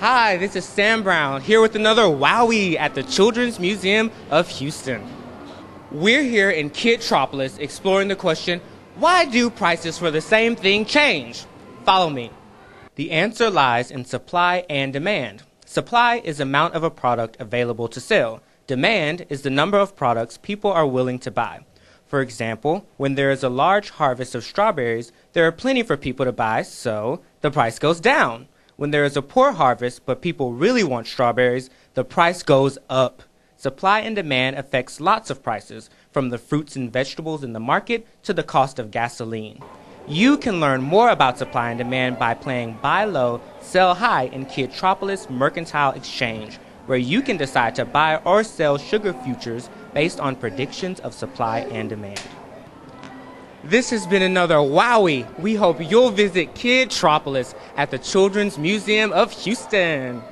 Hi, this is Sam Brown here with another Wowie at the Children's Museum of Houston. We're here in Kidtropolis exploring the question why do prices for the same thing change? Follow me. The answer lies in supply and demand. Supply is amount of a product available to sell. Demand is the number of products people are willing to buy. For example, when there is a large harvest of strawberries, there are plenty for people to buy, so the price goes down. When there is a poor harvest, but people really want strawberries, the price goes up. Supply and demand affects lots of prices, from the fruits and vegetables in the market to the cost of gasoline. You can learn more about supply and demand by playing Buy Low, Sell High in Kidtropolis Mercantile Exchange, where you can decide to buy or sell sugar futures based on predictions of supply and demand. This has been another Wowie. We hope you'll visit Kidtropolis at the Children's Museum of Houston.